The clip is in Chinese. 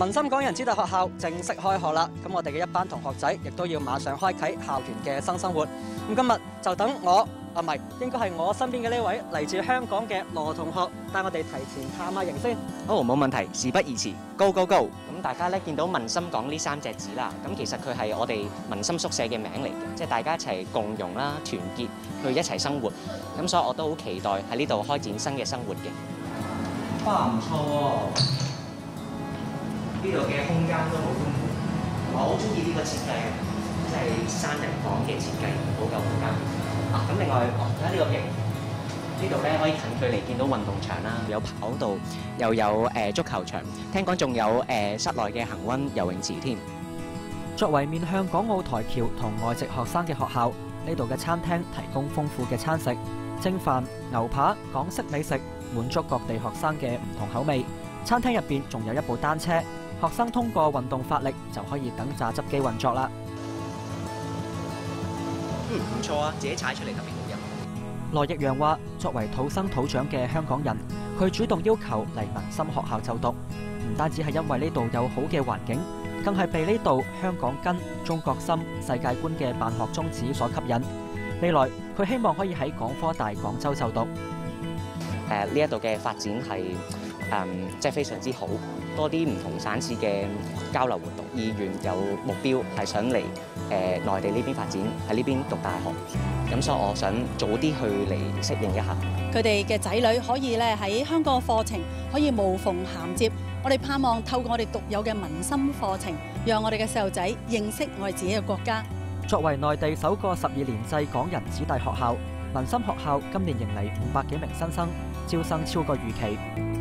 民心港人子弟學校正式開學啦！咁我哋嘅一班同學仔亦都要馬上開啟校園嘅新生活。咁今日就等我啊，唔係應該係我身邊嘅呢位嚟自香港嘅羅同學帶我哋提前探下營先。好，冇問題，事不宜遲，Go Go Go！咁大家咧見到民心港呢三隻字啦，咁其實佢係我哋民心宿舍嘅名嚟嘅，即係大家一齊共融啦、團結去一齊生活。咁所以我都好期待喺呢度開展新嘅生活嘅。哇，唔錯喎！呢度嘅空間都好豐富，我好中意呢個設計，即係三人房嘅設計，好夠空間。啊，咁另外，哦，睇下呢個景。呢度咧可以近距離見到運動場啦，有跑道，又有誒足球場，聽講仲有誒室內嘅恆溫游泳池添。作為面向港澳台橋同外籍學生嘅學校，呢度嘅餐廳提供豐富嘅餐食，蒸飯、牛扒、港式美食，滿足各地學生嘅唔同口味。餐廳入邊仲有一部單車，學生通過運動發力就可以等榨汁機運作啦。嗯，唔錯啊，自己踩出嚟特別好飲。羅奕陽話：作為土生土長嘅香港人，佢主動要求嚟民心學校就讀，唔單止係因為呢度有好嘅環境，更係被呢度香港根、中國心、世界觀嘅辦學宗旨所吸引。未來佢希望可以喺港科大廣州就讀。誒呢一度嘅發展係誒即係非常之好，多啲唔同省市嘅交流活動，意願有目標係想嚟誒、呃、內地呢邊發展，喺呢邊讀大學。咁所以我想早啲去嚟適應一下。佢哋嘅仔女可以咧喺香港嘅課程可以無縫銜接，我哋盼望透過我哋獨有嘅民心課程，讓我哋嘅細路仔認識我哋自己嘅國家。作為內地首個十二年制港人子弟學校，民心學校今年迎嚟五百幾名新生，招生超過預期。